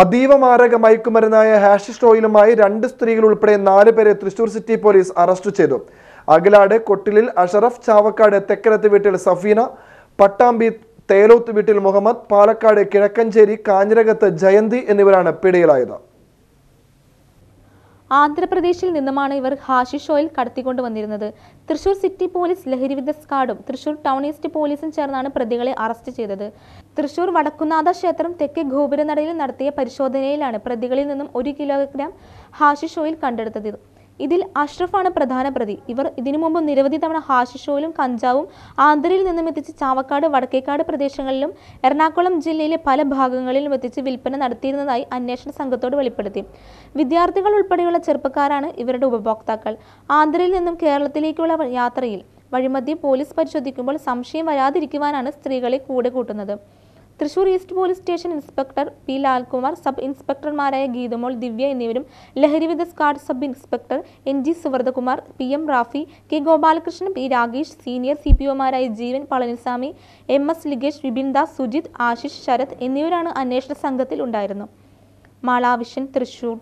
അതീവ മാരക മയക്കുമരുന്നായ ഹാഷിഷ് ഓയിലുമായി രണ്ട് സ്ത്രീകൾ ഉൾപ്പെടെ നാല് പേരെ തൃശൂർ സിറ്റി പോലീസ് അറസ്റ്റ് ചെയ്തു. അഗലാട് കൊട്ടിലിൽ അഷറഫ് ചാവക്കാട് തെക്കരത്ത് വീട്ടിൽ സഫീന പട്ടാമ്പി തേലോത്ത് വീട്ടിൽ മുഹമ്മദ് പാലക്കാട് കിഴക്കഞ്ചേരി കാഞ്ഞിരകത്ത് ജയന്തി എന്നിവരാണ് പിടിയിലായത്. ആന്ധ്രാപ്രദേശിൽ നിന്നുമാണ് ഇവർ ഹാഷിഷ് ഓയിൽ കടത്തിക്കൊണ്ടുവന്നിരുന്നത് തൃശൂർ സിറ്റി പോലീസ് ലഹരിവിധ സ്ക്വാഡും തൃശൂർ ടൗൺ ഈസ്റ്റ് പോലീസും ചേർന്നാണ് പ്രതികളെ അറസ്റ്റ് ചെയ്തത്. തൃശൂർ വടക്കുന്നാഥ ക്ഷേത്രം തെക്കേ ഗോപുരനടയിൽ നടത്തിയ പരിശോധനയിലാണ് പ്രതികളിൽ നിന്നും ഒരു കിലോഗ്രാം ഹാഷിഷ് ഓയിൽ കണ്ടെടുത്തത്. ഇതിൽ അഷ്റഫാണ് പ്രധാന പ്രതി. ഇവർ ഇതിനു മുമ്പ് നിരവധി തവണ ഹാഷിഷ് ഓയിലും കഞ്ചാവും ആന്ധ്രയിൽ നിന്നും എത്തിച്ച് ചാവക്കാട് വടക്കേക്കാട് പ്രദേശങ്ങളിലും എറണാകുളം ജില്ലയിലെ പല ഭാഗങ്ങളിലും എത്തിച്ച് വിൽപ്പന നടത്തിയിരുന്നതായി അന്വേഷണ സംഘത്തോട് വെളിപ്പെടുത്തി. വിദ്യാർത്ഥികൾ ഉൾപ്പെടെയുള്ള ചെറുപ്പക്കാരാണ് ഇവരുടെ ഉപഭോക്താക്കൾ. ആന്ധ്രയിൽ നിന്നും കേരളത്തിലേക്കുള്ള യാത്രയിൽ വഴിമധ്യ പോലീസ് പരിശോധിക്കുമ്പോൾ സംശയം വരാതിരിക്കുവാനാണ് സ്ത്രീകളെ കൂടെ കൂട്ടുന്നത്. Thrissur east police station inspector P Lalkumar sub ഇൻസ്പെക്ടർമാരായ Geethamol Divya എന്നിവരും ലഹരിവിധ squad sub inspector N G Suvardhakumar P M Rafi K Gopalakrishnan P Ragesh senior C P ഒമാരായ Jeevan Palaniswamy M S Ligesh Vipin Das Sujith Ashish Sarath എന്നിവരാണ് അന്വേഷണ സംഘത്തിൽ ഉണ്ടായിരുന്നത്. മാളാവിഷൻ തൃശൂർ.